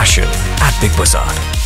fashion at Big Bazaar.